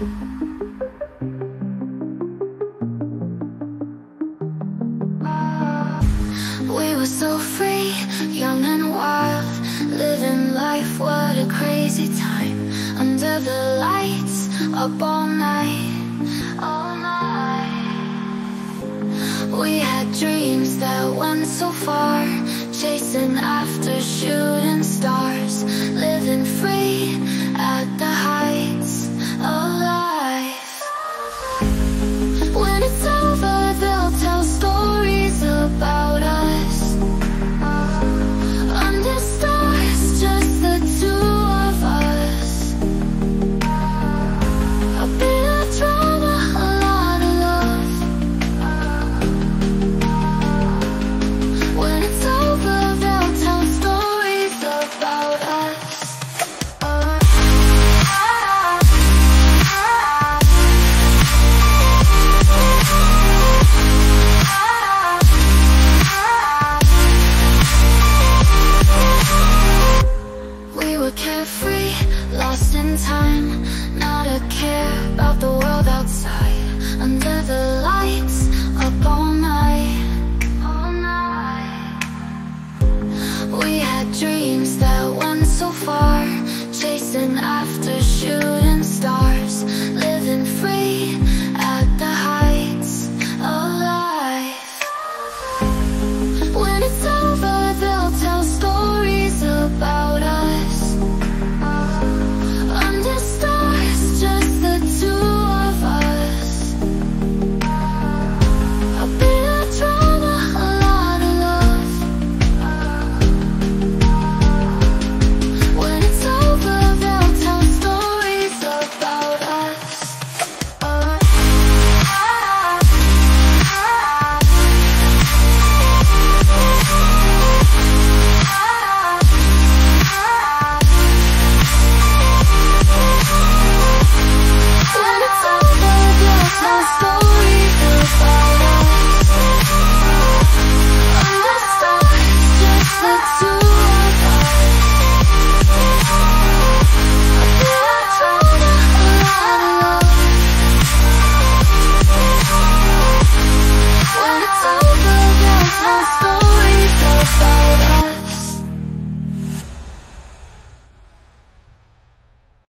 We were so free, young and wild Living life, what a crazy time. Under the lights, up all night All night. We had dreams that went so far Chasing after shooting stars Carefree, lost in time Not a care about the world outside